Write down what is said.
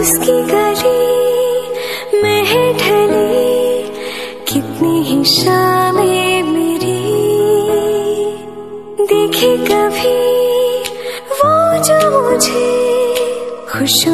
उसकी गली में ढली कितनी ही शामें मेरी। देखे कभी वो जो मुझे खुश